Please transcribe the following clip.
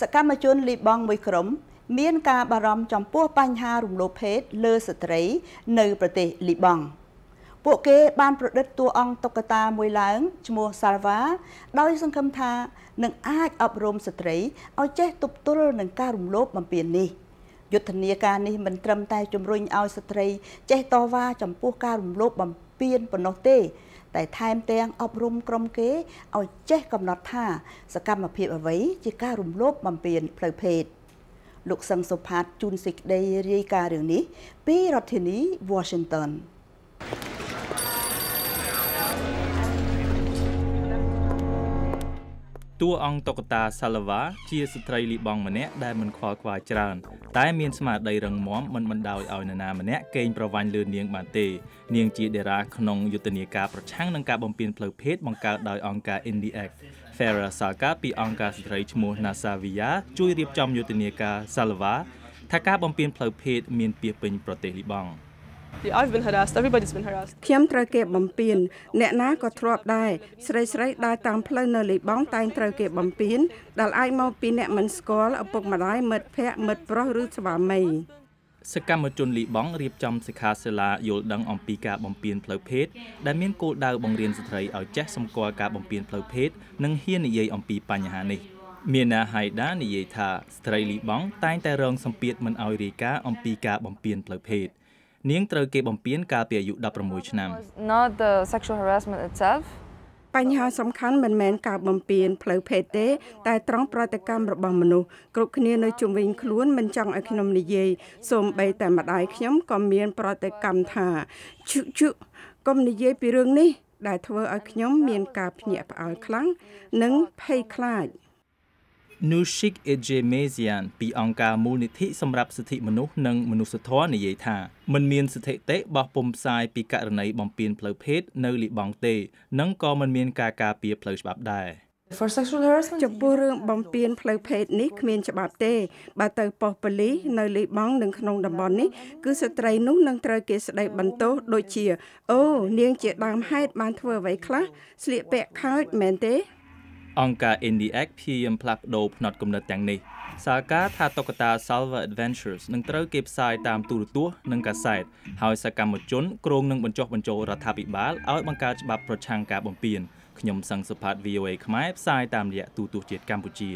សកម្មជនលីបង់មួយក្រុមមានការបារម្ភចំពោះបញ្ហារំលោភភេទលើស្ត្រី នៅប្រទេសលីបង់ពួកគេបានប្រឌិតតួអង្គតុក្កតាមួយឡើងឈ្មោះ Salva ដោយសង្ឃឹមថានឹងអាចអប់រំស្ត្រីឲ្យចេះទប់ទល់នឹងការរំលោភបំពាននេះយុទ្ធនាការនេះមិនត្រឹមតែជំរុញឲ្យស្ត្រី ចេះតវ៉ាចំពោះការរំលោភបំពានប៉ុណ្ណោះទេ តែថែមទាំងអប់រំក្រុមគេឲ្យចេះកំណត់ថា សកម្មភាពអ្វីជាការរំលោភបំពានផ្លូវភេទលោកសឹងសុផាតជួនសេចក្តីរាយការណ៍រឿងនេះពីរដ្ឋធានី Washington តួអង្គតុក្កតាសាឡាវ៉ាជាស្ត្រីលីបង់ម្នាក់ដែលមិនខ្វល់ខ្វាយច្រើន តែមានស្មារតីរឹងមាំមិនបណ្ដោយឲ្យនរណាម្នាក់កេងប្រវ័ញ្ចលឿននាងបានទេនាងជាតារាក្នុងយុទ្ធនាការប្រឆាំងនឹងការបំពានផ្លូវភេទបង្កើតដោយអង្គការ Indie Act Farah Salka ពីអង្គការស្ត្រីឈ្មោះ Nasavia ជួយរៀបចំយុទ្ធនាការ Salva ថាការបំពានផ្លូវភេទមានពីពេញប្រទេសលីបង់។ Yeah, I've been harassed. Everybody's been harassed. ខ្ញុំត្រូវគេបំពានអ្នកណាក៏ធ្លាប់ដែរស្រីស្រីដើរតាមផ្លូវនៅលីបង់តែងត្រូវគេបំពានដែលអាចមកពីអ្នកមិនស្គាល់ឪពុកម្ដាយមិត្តភ័ក្តិមិត្តប្រុសឬស្វាមីសកម្មជនលីបង់រៀបចំសិក្ខាសាលាយល់ដឹងអំពីការបំពានផ្លូវភេទដែលមានគោលដៅបង្រៀនស្ត្រីឲ្យចេះសម្គាល់ការបំពានផ្លូវភេទនិងហ៊ាននិយាយអំពីបញ្ហានេះមានណាហៃដានិយាយថាស្ត្រីលីបង់តែងតែរងសម្ពាធមិនឲ្យរាយការណ៍អំពីការបំពានផ្លូវភេទ នាងត្រូវគេបំពានកាលពីអាយុ16ឆ្នាំ Not the sexual harassment itself បញ្ហាសំខាន់មិនមែនការបំពានផ្លូវភេទទេ តែត្រង់ប្រតិកម្មរបស់មនុស្សគ្រប់គ្នានៅជុំវិញខ្លួនមិនចង់ឲ្យខ្ញុំនិយាយសូម្បីតែម្ដាយខ្ញុំក៏មាន ប្រតិកម្មថាជុជុកុំនិយាយពីរឿងនេះ ដែលធ្វើឲ្យខ្ញុំមានការភ្ញាក់ផ្អើលខ្លាំងនិងភ័យខ្លាច Nushik Ejemazian ពីអង្គការមូលនិធិសម្រាប់សិទ្ធិមនុស្សនិងមនុស្សធម៌និយាយថាមិនមានស្ថិតិបោះពុំផ្សាយពីករណីបំពានផ្លូវភេទនៅលីបង់ទេនិងក៏មិនមានការការពារផ្លូវច្បាប់ដែរចំពោះរឿងបំពានផ្លូវភេទនេះគ្មានច្បាប់ទេបើទៅប៉ុស្តិ៍ប៉ូលីសនៅលីបង់និងក្នុងតំបន់នេះគឺស្ត្រីនោះនឹងត្រូវគេស្ដីបន្ទោសដូចជា អូនាងជាដើមហេតុបានធ្វើអ្វីខ្លះស្លៀកពាក់ខើចមែនទេ អង្គការ IndieX ព្យាយាមផ្លាស់ប្ដូរផ្នត់គំនិតទាំងនេះសាលការថាតុក្កតា Salva Adventures នឹងត្រូវគេផ្សាយតាមទូរទស្សន៍និងកាសែតហើយសកម្មជនគ្រងនឹងបញ្ចុះបញ្ចូលរដ្ឋាភិបាលឲ្យបង្កើតច្បាប់ប្រឆាំងការបំពានខ្ញុំសឹងសុផាត VOA ខ្មែរផ្សាយតាមរយៈទូទស្សន៍ជាតិកម្ពុជា